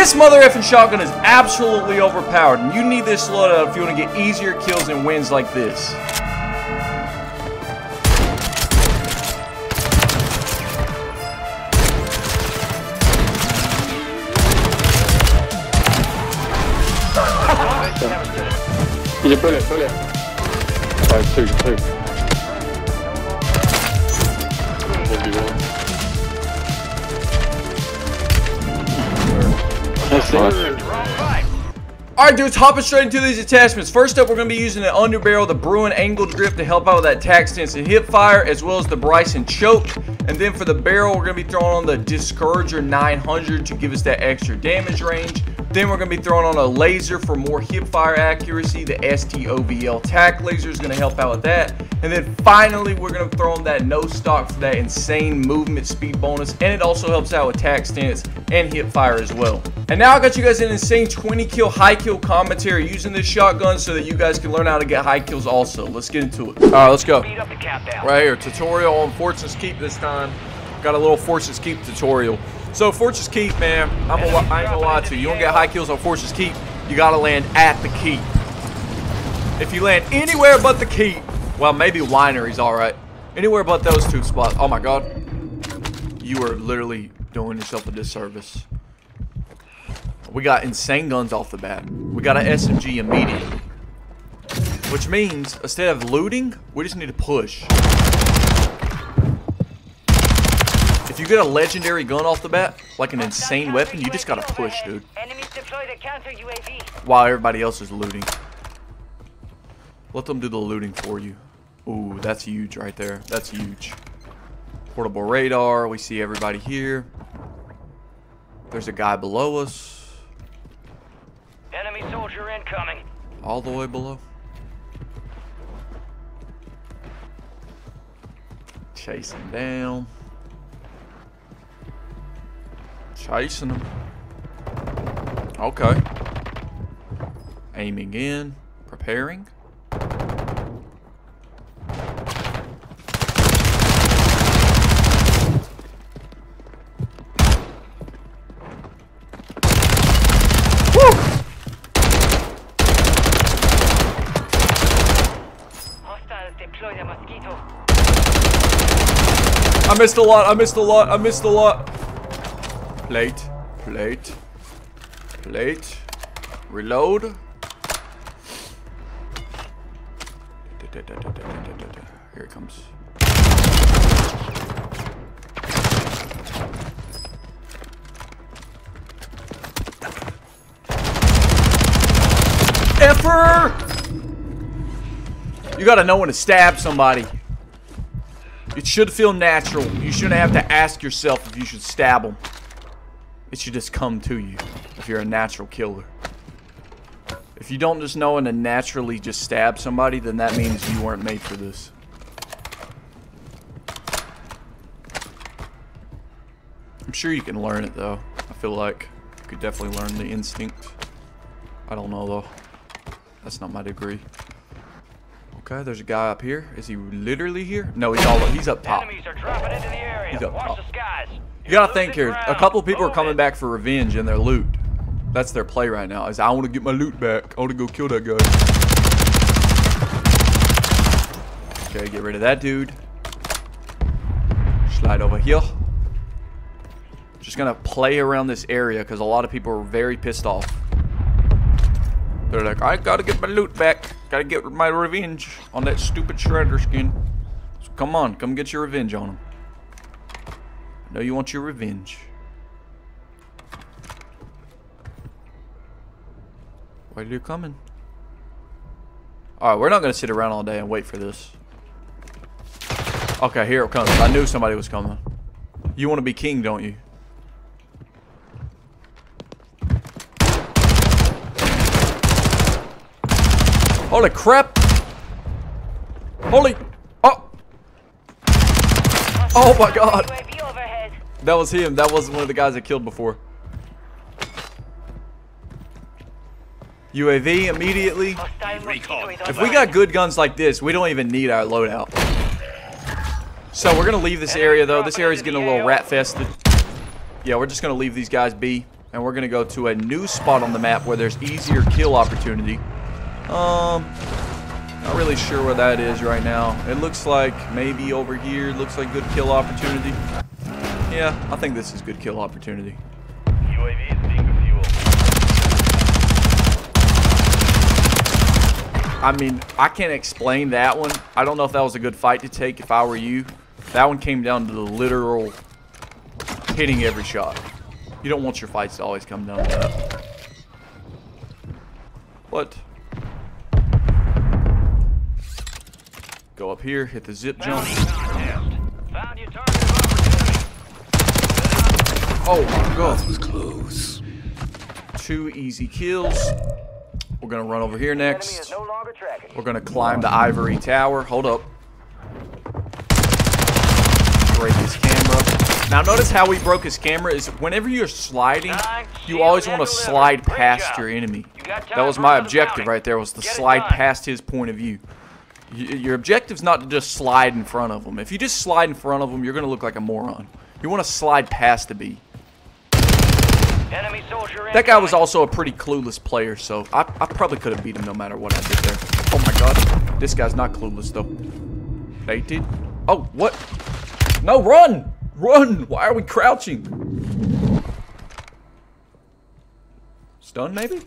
This mother effing shotgun is absolutely overpowered, and you need this loadout if you want to get easier kills and wins like this. Il est pas là, pas. Alright dudes, hopping straight into these attachments. First up, we're going to be using the underbarrel, the Bruen angled grip to help out with that tac stance and hip fire, as well as the Bryson choke. And then for the barrel, we're going to be throwing on the Discourager 900 to give us that extra damage range. Then we're going to be throwing on a laser for more hip fire accuracy. The STOVL tac laser is going to help out with that. And then finally, we're going to throw on that no stock for that insane movement speed bonus. And it also helps out with tac stance and hip fire as well. And now I got you guys an insane 20 kill high kill commentary using this shotgun so that you guys can learn how to get high kills also. Let's get into it. All right, let's go. Up the. Right here, tutorial on Fortune's Keep this time. Got a little Fortune's Keep tutorial. So Fortune's Keep, man, I'm a, I ain't gonna lie to you. You don't get high kills on Fortune's Keep. You gotta land at the keep. If you land anywhere but the keep, well, maybe winery's all right. Anywhere but those two spots. Oh my God, you are literally doing yourself a disservice. We got insane guns off the bat. We got an SMG immediately. Which means, instead of looting, we just need to push. If you get a legendary gun off the bat, like an insane weapon, you just gotta push, dude. Enemies deploy the counter UAV. While everybody else is looting. Let them do the looting for you. Ooh, that's huge right there. That's huge. Portable radar. We see everybody here. There's a guy below us. Incoming. All the way below. Chase him down. Chasing him. Okay. Aiming in. Preparing. I missed a lot. I missed a lot. I missed a lot. Plate. Plate. Plate. Reload. Here it comes. Effer! You gotta know when to stab somebody. It should feel natural. You shouldn't have to ask yourself if you should stab them. It should just come to you if you're a natural killer. If you don't just know when to naturally just stab somebody, then that means you weren't made for this. I'm sure you can learn it though. I feel like you could definitely learn the instinct. I don't know though. That's not my degree. Okay, there's a guy up here. Is he literally here? No, he's all he's up top. Enemies are dropping into the area. He's up Watch top. the skies. You gotta think here. A couple people are coming back for revenge and their loot. That's their play right now. Is I want to get my loot back. I want to go kill that guy. Okay, get rid of that dude. Slide over here. Just gonna play around this area because a lot of people are very pissed off. They're like, I gotta get my loot back. Gotta get my revenge on that stupid shredder skin. So come on, come get your revenge on him. I know you want your revenge. Why are you coming? Alright, we're not gonna sit around all day and wait for this. Okay, here it comes. I knew somebody was coming. You want to be king, don't you? Holy crap! Holy... Oh! Oh my god! That was him. That was one of the guys I killed before. UAV immediately. If we got good guns like this, we don't even need our loadout. So we're gonna leave this area though. This area's getting a little rat fested. Yeah, we're just gonna leave these guys be. and we're gonna go to a new spot on the map where there's easier kill opportunity. Um, not really sure where that is right now. It looks like maybe over here. Looks like good kill opportunity. Yeah, I think this is good kill opportunity. UAV is being fuel. I mean, I can't explain that one. I don't know if that was a good fight to take if I were you. That one came down to the literal hitting every shot. You don't want your fights to always come down to that. But go up here, hit the zip jump. Found your target of opportunity. Oh my god. That was close. Two easy kills. We're gonna run over here next. no. We're gonna climb the ivory tower. Hold up. Break his camera. Now notice how we broke his camera is whenever you're sliding, you always want to slide past your enemy. That was my objective right there was to slide past his point of view. Your objective's not to just slide in front of them. If you just slide in front of them, you're gonna look like a moron. You want to slide past the B. Enemy soldier That guy was also a pretty clueless player, so I, I probably could have beat him no matter what I did there. Oh my god. This guy's not clueless, though. Baited. Oh, what? No, run! Run! Why are we crouching? Stun, maybe?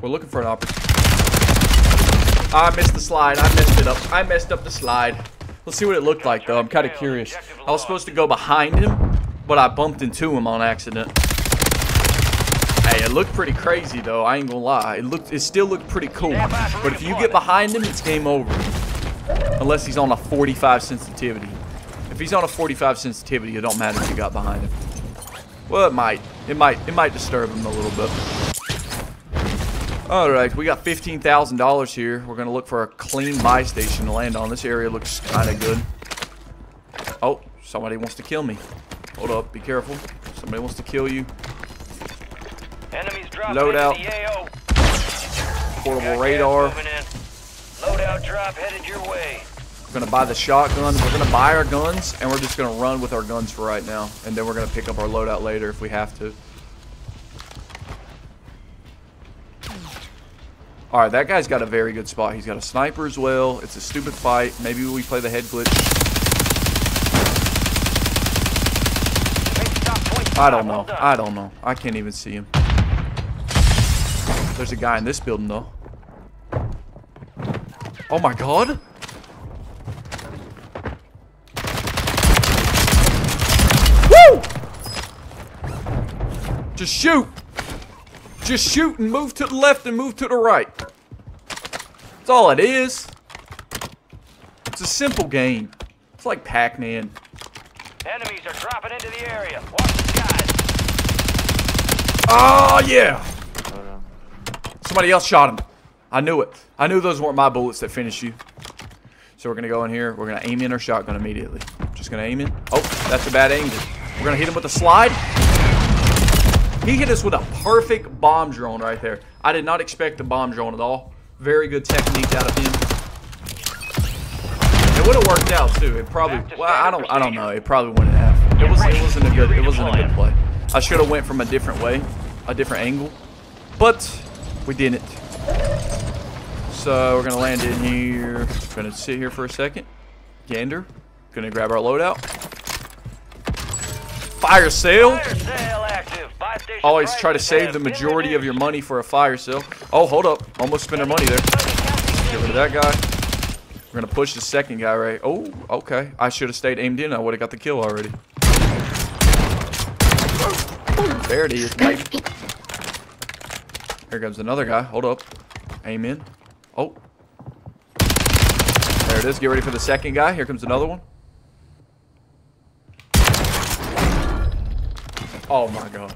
We're looking for an opportunity. I missed the slide. I messed it up. I messed up the slide. Let's see what it looked like, though. I'm kind of curious. I was supposed to go behind him, but I bumped into him on accident. Hey, it looked pretty crazy, though. I ain't gonna lie. It looked. It still looked pretty cool. But if you get behind him, it's game over. Unless he's on a 45 sensitivity. If he's on a 45 sensitivity, it don't matter if you got behind him. Well, it might. It might. It might disturb him a little bit. All right, we got fifteen thousand dollars here. We're gonna look for a clean buy station to land on. This area looks kind of good. Oh, somebody wants to kill me. Hold up, be careful. Somebody wants to kill you. Enemies dropping Load out. the Portable radar. Loadout drop headed your way. We're gonna buy the shotgun. We're gonna buy our guns, and we're just gonna run with our guns for right now. And then we're gonna pick up our loadout later if we have to. All right, that guy's got a very good spot. He's got a sniper as well. It's a stupid fight. Maybe we play the head glitch. I don't know. I don't know. I can't even see him. There's a guy in this building though. Oh my god. Woo! Just shoot. Just shoot and move to the left and move to the right. That's all it is. It's a simple game. It's like Pac-Man. Enemies are dropping into the area. Watch the skies. Oh, yeah. Somebody else shot him. I knew it. I knew those weren't my bullets that finished you. So we're going to go in here. We're going to aim in our shotgun immediately. Just going to aim in. Oh, that's a bad aim. We're going to hit him with a slide. He hit us with a perfect bomb drone right there. I did not expect the bomb drone at all. Very good technique out of him. It would have worked out too. It probably. Well, I don't. I don't know. It probably wouldn't have. It was. It wasn't a good. It wasn't a good play. I should have went from a different way, a different angle, but we didn't. So we're gonna land in here. Gonna sit here for a second. Gander. Gonna grab our loadout. Fire sale. Fire sale active. Buy station Always try to save the majority of your money for a fire sale. Oh, hold up. Almost spent our money there. Get rid of that guy. We're gonna push the second guy right. Oh, okay. I should have stayed aimed in. I would have got the kill already. There it is. Here comes another guy. Hold up. Aim in. Oh. There it is. Get ready for the second guy. Here comes another one. Oh my god.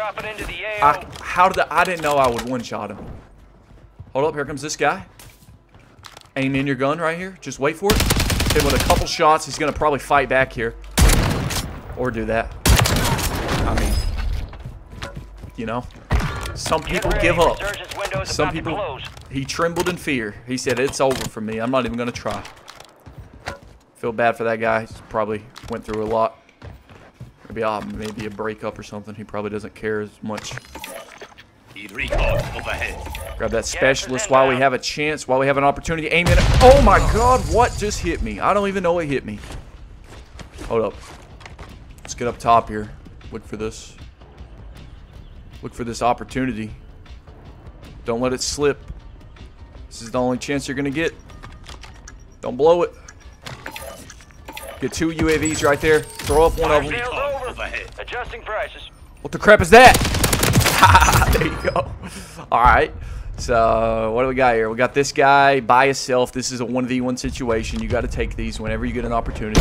Dropping into the AO. I, how did I, I didn't know I would one shot him. Hold up, here comes this guy. Aim in your gun right here. Just wait for it. Hit with a couple shots. He's gonna probably fight back here. Or do that. I mean, you know, some people give up. Resurgence window is Some people, he trembled in fear. He said, it's over for me. I'm not even gonna try. Feel bad for that guy. He's probably went through a lot. Maybe, uh, maybe a breakup or something. He probably doesn't care as much. Need recon overhead. Grab that specialist while we have a chance, while we have an opportunity. Aim it. Oh my god, what just hit me? I don't even know what hit me. Hold up. Let's get up top here. Look for this. Look for this opportunity. Don't let it slip. This is the only chance you're going to get. Don't blow it. Get two UAVs right there. Throw up one of them. Sales over. Overhead. Adjusting prices. What the crap is that? there you go. All right. So what do we got here? We got this guy by himself. This is a 1v1 situation. You got to take these whenever you get an opportunity.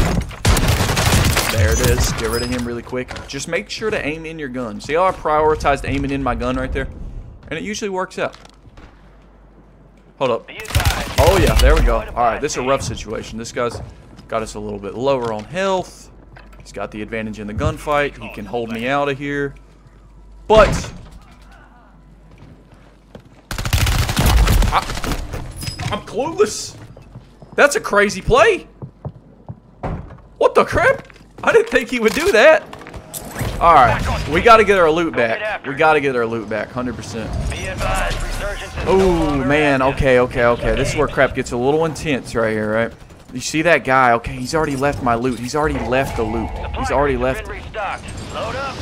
There it is. Get rid of him really quick. Just make sure to aim in your gun. See how I prioritized aiming in my gun right there? And it usually works out. Hold up. Oh yeah, there we go. All right, this is a rough situation. This guy's got us a little bit lower on health. He's got the advantage in the gunfight. He can hold me out of here. But I, I'm clueless. That's a crazy play. What the crap? I didn't think he would do that. All right, we got to get our loot back. We got to get our loot back, 100%. Be advised. Resurgence is no Oh man, okay, okay, okay. This is where crap gets a little intense right here, right? You see that guy? Okay, he's already left my loot. He's already left the loot. He's already left. been restocked. Load up.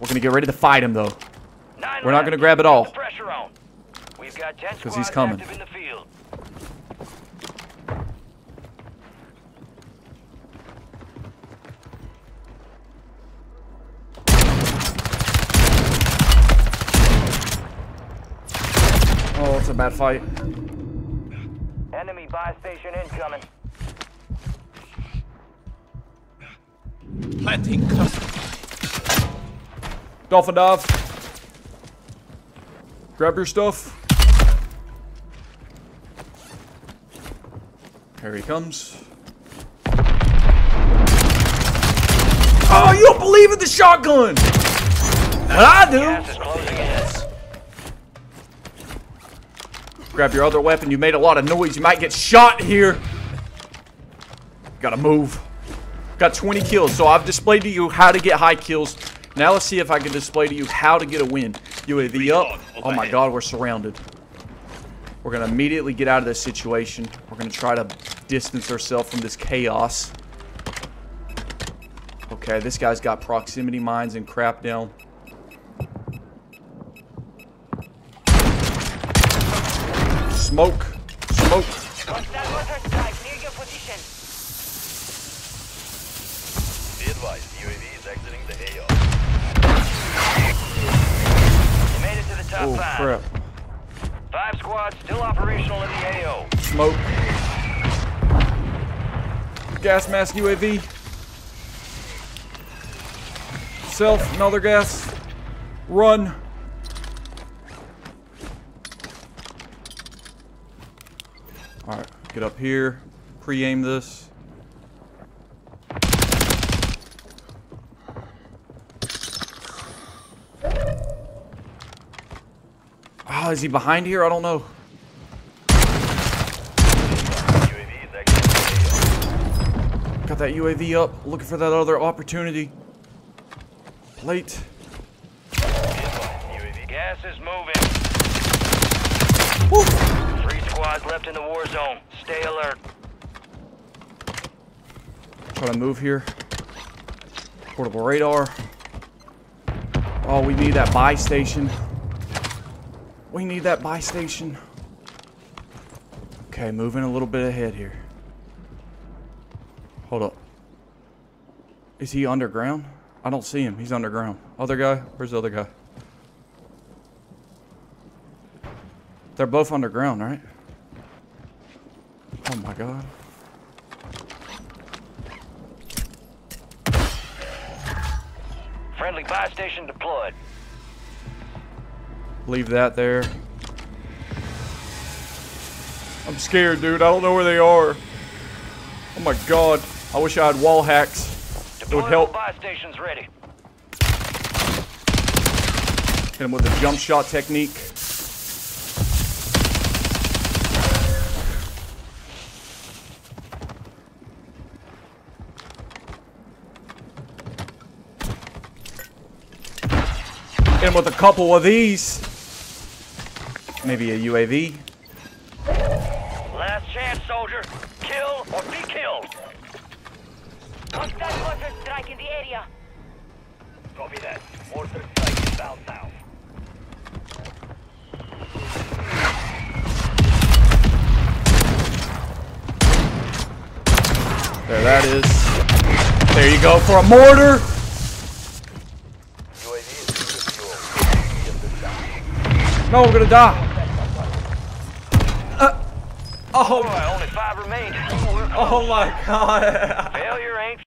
We're gonna get ready to fight him though. We're not gonna grab it all. Keep the pressure on. We've got 10 'Cause he's coming. in the field. Oh, it's a bad fight. Enemy buy station incoming. Planting cluster. Dolphin dive. Grab your stuff. Here he comes. Oh, you don't believe in the shotgun! But I do. Grab your other weapon. You made a lot of noise. You might get shot here. Gotta move. Got 20 kills. So I've displayed to you how to get high kills. Now let's see if I can display to you how to get a win. UAV up. Oh my god, we're surrounded. We're gonna immediately get out of this situation. We're gonna try to distance ourselves from this chaos. Okay, this guy's got proximity mines and crap down. Smoke. Smoke. Constant water strike near your position. Be advised, UAV is exiting the AO. You made it to the top Oh, five. crap. Five squads still operational in the AO. Smoke. Gas mask UAV. Self, another gas. Run. Alright, get up here. Pre-aim this. Ah, is he behind here? I don't know. UAV is exiting the AO. Got that UAV up, looking for that other opportunity. Plate. UAV Gas is moving. Woo. Three squads left in the war zone. Stay alert. Try to move here. Portable radar. Oh, we need that buy station. We need that buy station. Okay, moving a little bit ahead here. Hold up. Is he underground? I don't see him. He's underground. Other guy? Where's the other guy? They're both underground, right? Oh my god. Friendly buy station deployed. Leave that there. I'm scared, dude. I don't know where they are. Oh my god. I wish I had wall hacks. It would help. buy stations ready. Hit him with a jump shot technique. Him with a couple of these. Maybe a UAV. Last chance, soldier. Kill or be killed. Hostile mortar strike in the area. Copy that. Mortar strike inbound south. There that is. There you go for a mortar. UAV is fuel. Get this down. No, we're gonna die. Uh, oh, Boy, only five remain. Oh my god. Failure ain't